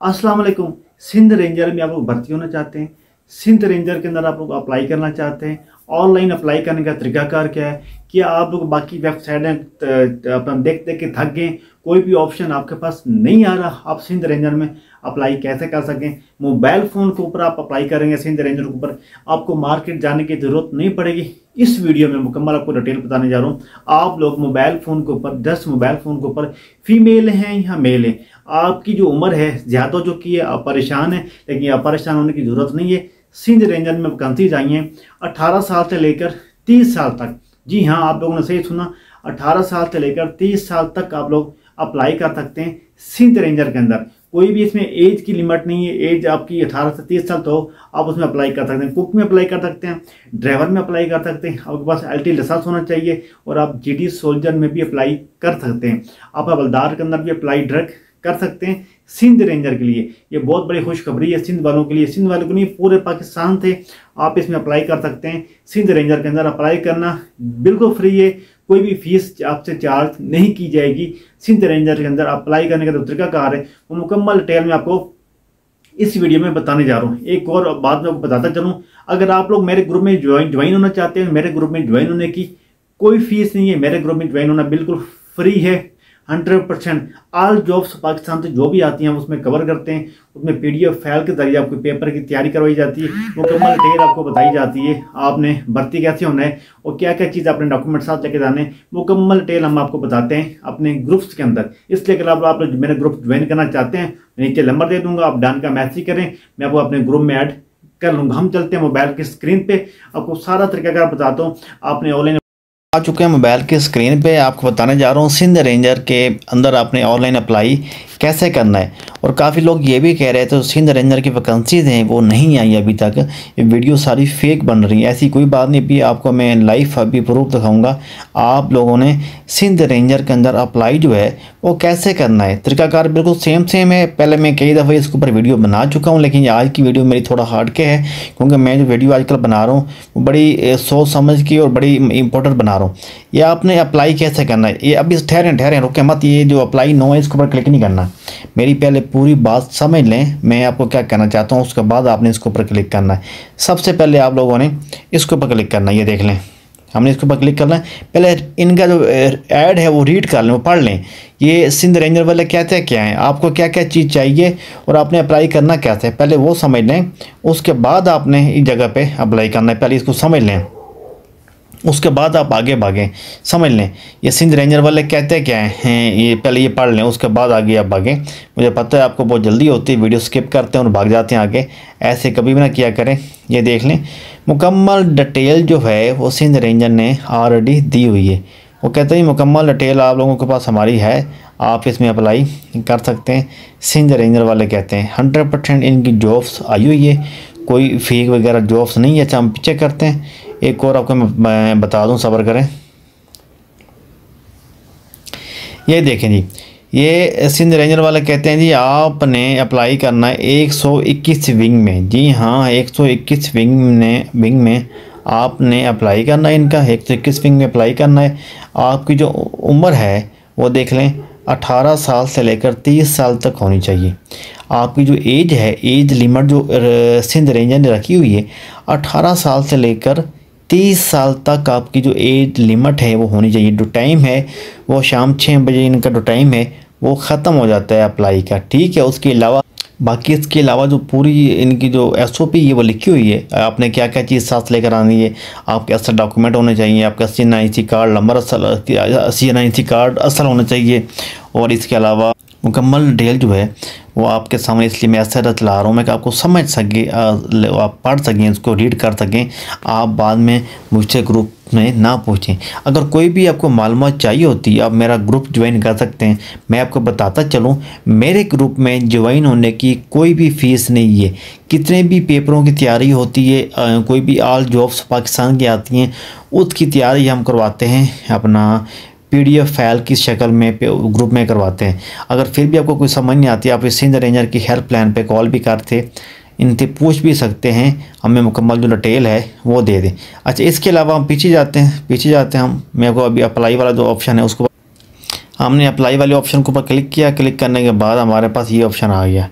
अस्सलाम वालेकुम। सिंध रेंजर में आप लोग भर्ती होना चाहते हैं। सिंध रेंजर के अंदर आप लोग अप्लाई करना चाहते हैं। ऑनलाइन अप्लाई करने का तरीकाकार क्या है कि आप लोग बाकी वेबसाइटें अपना देख देख के थक गए, कोई भी ऑप्शन आपके पास नहीं आ रहा, आप सिंध रेंजर में अप्लाई कैसे कर सकें? मोबाइल फ़ोन के ऊपर आप अप्लाई करेंगे सिंध रेंजर के ऊपर, आपको मार्केट जाने की ज़रूरत नहीं पड़ेगी। इस वीडियो में मुकम्मल आपको डिटेल बताने जा रहा हूँ। आप लोग मोबाइल फ़ोन के ऊपर दस मोबाइल फ़ोन के ऊपर फीमेल हैं या मेल हैं, आपकी जो उम्र है, ज़्यादा जो की है आप परेशान हैं, लेकिन परेशान होने की ज़रूरत नहीं है। सिंध रेंजर में आई हैं अट्ठारह साल से लेकर तीस साल तक। जी हाँ आप लोगों ने सही सुना। अट्ठारह साल से लेकर तीस साल तक आप लोग अप्लाई कर सकते हैं सिंध रेंजर के अंदर। कोई भी इसमें एज की लिमिट नहीं है। एज आपकी अठारह से तीस साल तो आप उसमें अप्लाई कर सकते हैं। कुक में अप्लाई कर सकते हैं। ड्राइवर में अप्लाई कर सकते हैं। आपके पास एल टी लाइसेंस होना चाहिए और आप जी डी सोल्जर में भी अप्लाई कर सकते हैं। आप हवलदार के अंदर भी अप्लाई डायरेक्ट कर सकते हैं सिंध रेंजर के लिए। ये बहुत बड़ी खुशखबरी है सिंध वालों के लिए। सिंध वालों के लिए पूरे पाकिस्तान थे आप इसमें अप्लाई कर सकते हैं। सिंध रेंजर के अंदर अप्लाई करना बिल्कुल फ्री है। कोई भी फ़ीस आपसे चार्ज नहीं की जाएगी। सिंध रेंजर के अंदर अप्लाई करने का जो तरीकाकार है, वो मुकम्मल डिटेल में आपको इस वीडियो में बताने जा रहा हूँ। एक और बात मैं बताता चलूँ। अगर आप लोग मेरे ग्रुप में ज्वाइन ज्वाइन होना चाहते हैं, मेरे ग्रुप में ज्वाइन होने की कोई फ़ीस नहीं है, मेरे ग्रुप में ज्वाइन होना बिल्कुल फ्री है। Hundred percent. All jobs Pakistan से जो भी आती हैं उसमें कवर करते हैं। उसमें पीडीएफ फ़ाइल के ज़रिए आपको पेपर की तैयारी करवाई जाती है। मुकम्मल डिटेल आपको बताई जाती है। आपने भर्ती कैसे होना है और क्या क्या चीज़ अपने डॉक्यूमेंट साथ लेके जाने मुकम्मल डिटेल हम आपको बताते हैं अपने ग्रुप्स के अंदर। इसलिए अगर आप, आप मेरे ग्रुप ज्वाइन करना चाहते हैं नीचे नंबर दे दूँगा आप डान का मैसेज करें मैं आपको अपने ग्रुप में ऐड कर लूँगा। हम चलते हैं मोबाइल की स्क्रीन पर आपको सारा तरीका बताता हूँ आपने ऑनलाइन आ चुके हैं मोबाइल की स्क्रीन पे। आपको बताने जा रहा हूँ, सिंध रेंजर के अंदर आपने ऑनलाइन अप्लाई कैसे करना है। और काफ़ी लोग ये भी कह रहे थे सिंध रेंजर की वैकेंसीज हैं, वो नहीं आई अभी तक। ये वीडियो सारी फेक बन रही है। ऐसी कोई बात नहीं भी आपको मैं लाइव अभी प्रूफ दिखाऊँगा। आप लोगों ने सिंध रेंजर के अंदर अप्लाई जो है, वो कैसे करना है? तरीकाकार बिल्कुल सेम सेम है। पहले मैं कई दफ़े इसके ऊपर वीडियो बना चुका हूँ, लेकिन आज की वीडियो मेरी थोड़ा हार्ड के है, क्योंकि मैं जो वीडियो आजकल बना रहा हूँ बड़ी सोच समझ की और बड़ी इंपॉर्टेंट बना रहा हूँ। ये आपने अप्लाई कैसे करना है? ये अभी ठहरें ठहरें, रुके मत। ये जो अप्लाई नो है, इसके ऊपर क्लिक नहीं करना। मेरी पहले पूरी बात समझ लें। मैं आपको क्या कहना चाहता हूँ, उसके बाद आपने इसके ऊपर क्लिक करना है। सबसे पहले आप लोगों ने इसके ऊपर क्लिक करना है। ये देख लें। हमने इसके ऊपर क्लिक करना है। पहले इनका जो ऐड है, वो रीड कर लें, वो पढ़ लें। ये सिंध रेंजर वाले कहते क्या हैं? आपको क्या क्या चीज़ चाहिए और आपने अप्लाई करना कैसे पहले वो समझ लें। उसके बाद आपने इस जगह पे अप्लाई करना है। पहले इसको समझ लें। उसके बाद आप आगे भागें। समझ लें, ये सिंध रेंजर वाले कहते क्या हैं? ये पहले ये पढ़ लें, उसके बाद आगे आप भागें। मुझे पता है आपको बहुत जल्दी होती है, वीडियो स्किप करते हैं और भाग जाते हैं आगे। ऐसे कभी भी ना किया करें। ये देख लें, मुकम्मल डिटेल जो है, वो सिंध रेंजर ने ऑलरेडी दी हुई है। वो कहते हैं, मुकम्मल डिटेल आप लोगों के पास हमारी है। आप इसमें अप्लाई कर सकते हैं। सिंध रेंजर वाले कहते हैं हंड्रेड परसेंट इनकी जॉब्स आई हुई है। कोई फेक वगैरह जॉब्स नहीं है अच्छा हम पीछे करते हैं। एक और आपको मैं बता दूँ, सबर करें। ये देखें जी। ये सिंध रेंजर वाले कहते हैं जी, आपने अप्लाई करना है 121 विंग में। जी हाँ 121 विंग में विंग में आपने अप्लाई करना है इनका। एक सौ इक्कीस विंग में अप्लाई करना है। आपकी जो उम्र है, वो देख लें 18 साल से लेकर 30 साल तक होनी चाहिए। आपकी जो एज है एज लिमिट जो सिंध रेंजर ने रखी हुई है 18 साल से लेकर तीस साल तक आपकी जो एज लिमिट है, वो होनी चाहिए। जो टाइम है, वो शाम छः बजे इनका जो टाइम है, वो ख़त्म हो जाता है अप्लाई का। ठीक है, उसके अलावा, बाकी इसके अलावा जो पूरी इनकी जो एस ओ पी है, वो लिखी हुई है। आपने क्या क्या चीज़ साथ लेकर आनी है? आपके असल डॉक्यूमेंट होने चाहिए, आपका अस्सी एन सी कार्ड नंबर असल अस्सी एन सी कार्ड असल होना चाहिए। और इसके अलावा मुकम्मल डिटेल जो है वो आपके सामने इसलिए मैं ऐसा ला रहा हूँ मैं कि आपको समझ सके आप पढ़ सकें, इसको रीड कर सकें, आप बाद में मुझसे ग्रुप में ना पूछें। अगर कोई भी आपको मालूम चाहिए होती, आप मेरा ग्रुप ज्वाइन कर सकते हैं। मैं आपको बताता चलूँ, मेरे ग्रुप में ज्वाइन होने की कोई भी फ़ीस नहीं है। कितने भी पेपरों की तैयारी होती है कोई भी आल जॉब्स पाकिस्तान की आती हैं, उसकी तैयारी हम करवाते हैं अपना पीडीएफ फ़ाइल की शक्ल में ग्रुप में करवाते हैं। अगर फिर भी आपको कोई समझ नहीं आती, आप इस सिंध रेंजर की हेल्प लाइन पे कॉल भी करते, इनसे पूछ भी सकते हैं, हमें मुकम्मल जो डिटेल है, वो दे दें। अच्छा इसके अलावा हम पीछे जाते हैं, पीछे जाते हैं हम, मेरे को अभी अप्लाई वाला जो ऑप्शन है, उसको हमने अप्लाई वाले ऑप्शन के ऊपर क्लिक किया। क्लिक करने के बाद हमारे पास ये ऑप्शन आ गया।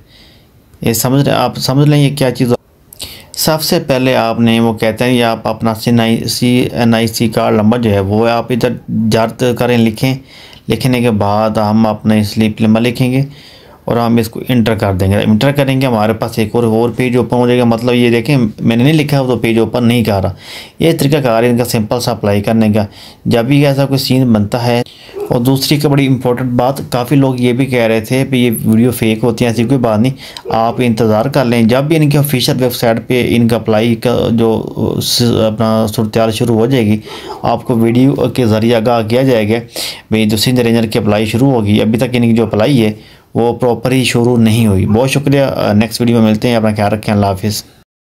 ये समझ रहे आप, समझ लें ये क्या चीज़ सबसे पहले आपने वो कहते हैं, या आप अपना C I C N I C card number जो है, वो आप इधर जर्द करें, लिखें। लिखने के बाद हम अपने स्लीप नंबर लिखेंगे। और हम इसको इंटर कर देंगे। इंटर करेंगे, हमारे पास एक और और पेज ओपन हो जाएगा। मतलब ये देखें, मैंने नहीं लिखा तो पेज ओपन नहीं कर रहा। ये तरीका कार इनका सिंपल सा अप्लाई करने का। जब भी ऐसा कोई सीन बनता है, और दूसरी का बड़ी इंपॉर्टेंट बात, काफ़ी लोग ये भी कह रहे थे कि ये वीडियो फेक होती है, ऐसी कोई बात नहीं। आप इंतज़ार कर लें। जब भी इनकी ऑफिशियल वेबसाइट पे इनका अप्लाई का जो अपना सूरत शुरू हो जाएगी, आपको वीडियो के ज़रिए आगाह किया जाएगा, भाई जो सिंध रेंजर की अप्लाई शुरू होगी, अभी तक इनकी जो अप्लाई है वो प्रॉपर ही शुरू नहीं हुई। बहुत शुक्रिया नेक्स्ट वीडियो में मिलते हैं। अपना ख्याल रखें। अल्लाह हाफिज़।